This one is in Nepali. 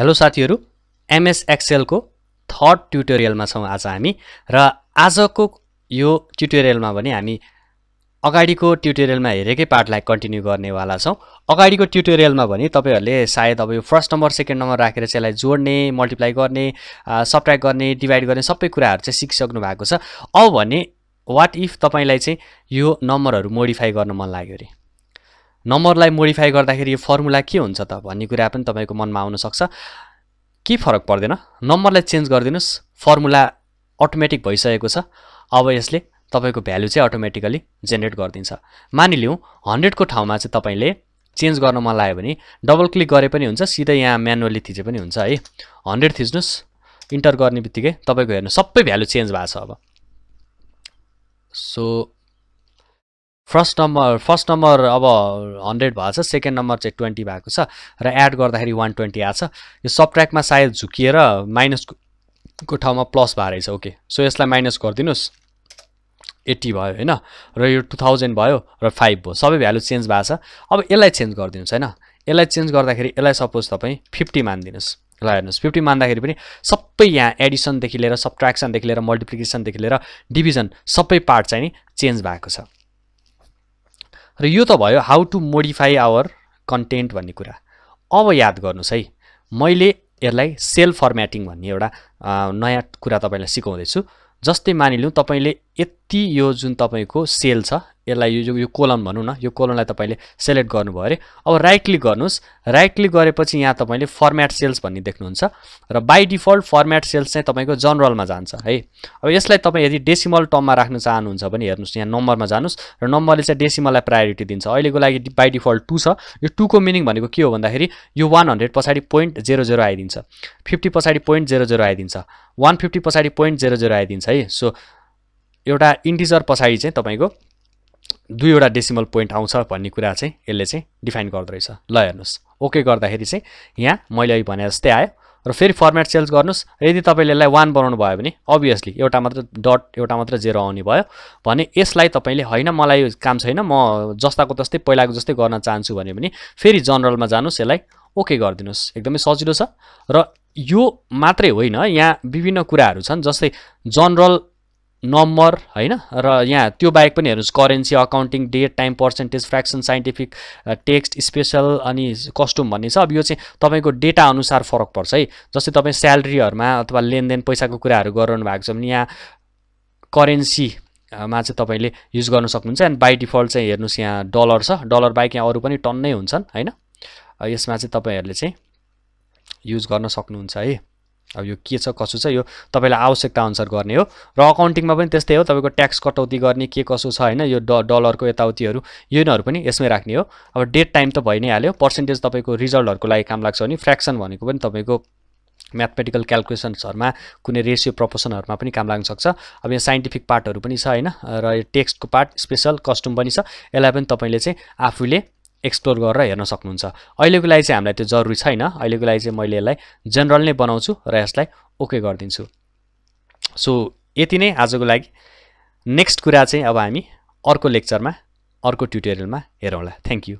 हेलो साथीहरू एमएस एक्सेलको थर्ड ट्युटोरियलमा छौँ आज हामी र आजको यो ट्युटोरियलमा भने हामी अगाडिको ट्युटोरियलमा हेरेकै पार्टलाई कन्टिन्यू गर्नेवाला छौँ। अगाडिको ट्युटोरियलमा भने तपाईँहरूले सायद अब यो फर्स्ट नम्बर सेकेन्ड नम्बर राखेर चाहिँ यसलाई जोड्ने मल्टिप्लाई गर्ने सब्ट्र्याक्ट गर्ने डिभाइड गर्ने सबै कुराहरू चाहिँ सिकिसक्नु भएको छ। अब भने वाट इफ तपाईँलाई चाहिँ यो नम्बरहरू मोडिफाई गर्न मन लाग्यो अरे? नम्बरलाई मोडिफाई गर्दाखेरि यो फर्मुला के हुन्छ त भन्ने कुरा पनि तपाईँको मनमा आउनसक्छ। के फरक पर्दैन? नम्बरलाई चेन्ज गरिदिनुहोस्। फर्मुला अटोमेटिक भइसकेको छ। अब यसले तपाईँको भ्यालु चाहिँ अटोमेटिकली जेनेरेट गरिदिन्छ। मानिलिउँ हन्ड्रेडको ठाउँमा चाहिँ तपाईँले चेन्ज गर्न मन लाग्यो भने डबल क्लिक गरे पनि हुन्छ सिधै यहाँ म्यानुअली थिचे पनि हुन्छ है। हन्ड्रेड थिच्नुहोस्। इन्टर गर्ने बित्तिकै तपाईँको हेर्नु सबै भ्यालु चेन्ज भएको छ अब। So first number first number अब हन्ड्रेड भएको छ सेकेन्ड नम्बर चाहिँ ट्वेन्टी भएको छ र एड गर्दाखेरि वान ट्वेन्टी आएको छ। यो सब ट्र्याकमा सायद झुकिएर माइनसको ठाउँमा प्लस भएर रहेछ ओके। सो यसलाई माइनस गरिदिनुहोस्। एट्टी भयो होइन? र यो टु थाउजन्ड भयो र फाइभ भयो। सबै भ्यालु चेन्ज भएको छ। अब यसलाई चेन्ज गरिदिनुहोस् होइन? यसलाई चेन्ज गर्दाखेरि यसलाई सपोज तपाईँ फिफ्टी मानिदिनुहोस्। ल हेर्नुहोस्। फिफ्टी मान्दाखेरि पनि सबै यहाँ एडिसनदेखि लिएर सब्ट्र्याक्सनदेखि लिएर मल्टिप्लिकेसनदेखि लिएर डिभिजन सबै पार्ट चाहिँ नि चेन्ज भएको छ। र यो त भयो how to modify our content भन्ने कुरा। अब याद गर्नुहोस् है मैले यसलाई सेल फर्मेटिङ भन्ने एउटा नयाँ कुरा तपाईँलाई सिकाउँदैछु। जस्तै मानिलिउँ तपाईँले यति यो जुन तपाईँको सेल छ यसलाई यो यो कोलम भनौँ न यो कोलमलाई तपाईँले सेलेक्ट गर्नुभयो अरे। अब राइट क्लिक गर्नुहोस्। राइट क्लिक गरेपछि यहाँ तपाईँले फर्मेट सेल्स भन्ने देख्नुहुन्छ र बाई डिफल्ट फर्मेट सेल्स चाहिँ तपाईँको जनरलमा जान्छ है। अब यसलाई तपाईँ यदि डेसिमल टर्ममा राख्न चाहनुहुन्छ भने हेर्नुहोस् यहाँ नम्बरमा जानुहोस् र नम्बरले चाहिँ डेसिमललाई प्रायोरिटी दिन्छ। अहिलेको लागि बाई डिफल्ट टू छ। यो टूको मिनिङ भनेको के हो भन्दाखेरि यो वान हन्ड्रेड पछाडि पोइन्ट जेरो जेरो आइदिन्छ। फिफ्टी पछाडि पोइन्ट जेरो जेरो आइदिन्छ। वान फिफ्टी पछाडि पोइन्ट जेरो जेरो आइदिन्छ है। सो एउटा इन्टिजर पछाडि चाहिँ तपाईँको दुईवटा डेसिमल पोइन्ट आउँछ भन्ने कुरा चाहिँ यसले चाहिँ डिफाइन गर्दो रहेछ। ल हेर्नुहोस्। ओके गर्दाखेरि चाहिँ यहाँ मैले अहिले भने जस्तै आयो र फेरि फर्मेट सेल्स गर्नुहोस्। यदि तपाईँले यसलाई वान बनाउनु भयो भने अभियसली एउटा मात्र डट एउटा मात्र जेरो आउने भयो भने यसलाई तपाईँले होइन मलाई काम छैन म जस्ताको तस्तै पहिलाको जस्तै गर्न चाहन्छु भने पनि फेरि जनरलमा जानुहोस् यसलाई ओके गरिदिनुहोस्। एकदमै सजिलो छ। र यो मात्रै होइन यहाँ विभिन्न कुराहरू छन् जस्तै जनरल नम्बर होइन? र यहाँ त्यो बाहेक पनि हेर्नुहोस् currency accounting date time percentage fraction scientific text special अनि कस्ट्युम भन्ने छ। अब यो चाहिँ तपाईँको डेटा अनुसार फरक पर्छ है। जस्तै तपाईँ स्यालेरीहरूमा अथवा लेनदेन पैसाको कुराहरू गरिरहनु भएको छ भने यहाँ करेन्सीमा चाहिँ तपाईँले युज गर्न सक्नुहुन्छ। एन्ड बाई डिफल्ट चाहिँ हेर्नुहोस् यहाँ डलर छ। डलर बाहेक यहाँ अरू पनि टन्नै हुन्छन् होइन? यसमा चाहिँ तपाईँहरूले चाहिँ युज गर्न सक्नुहुन्छ है। अब यो के छ कसो छ यो तपाईँलाई आवश्यकता अनुसार गर्ने हो। र अकाउन्टिङमा पनि त्यस्तै हो तपाईँको ट्याक्स कटौती गर्ने के कसो छ होइन यो ड डलरको यताउतिहरू यिनीहरू पनि यसमै राख्ने हो। अब डेट टाइम त भइ नै हाल्यो। पर्सेन्टेज तपाईँको रिजल्टहरूको लागि काम लाग्छ भने फ्रेक्सन भनेको पनि तपाईँको म्याथमेटिकल क्यालकुलेसन्सहरूमा कुनै रेसियो प्रपोसनहरूमा पनि काम लाग्न सक्छ। अब यहाँ साइन्टिफिक पार्टहरू पनि छ होइन र यो टेक्स्टको पार्ट स्पेसल कस्ट्युम पनि छ। यसलाई पनि तपाईँले चाहिँ आफूले एक्सप्लोर गरेर हेर्न सक्नुहुन्छ। अहिलेको लागि चाहिँ हामीलाई त्यो जरुरी छैन। अहिलेको लागि चाहिँ मैले यसलाई जेनरल नै बनाउँछु र यसलाई ओके गरिदिन्छु। सो यति नै आजको लागि। नेक्स्ट कुरा चाहिँ अब हामी अर्को लेक्चरमा अर्को ट्युटोरियलमा हेरौँला। Thank you